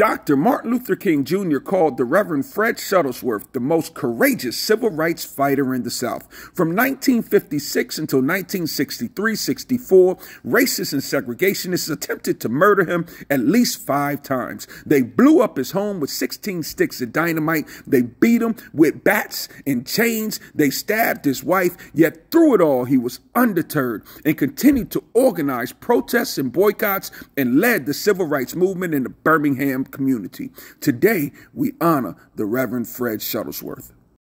Dr. Martin Luther King Jr. called the Reverend Fred Shuttlesworth the most courageous civil rights fighter in the South. From 1956 until 1963 64, racists and segregationists attempted to murder him at least five times. They blew up his home with 16 sticks of dynamite. They beat him with bats and chains. They stabbed his wife, yet through it all, he was undeterred and continued to organize protests and boycotts and led the civil rights movement in the Birmingham community. Today, we honor the Reverend Fred Shuttlesworth.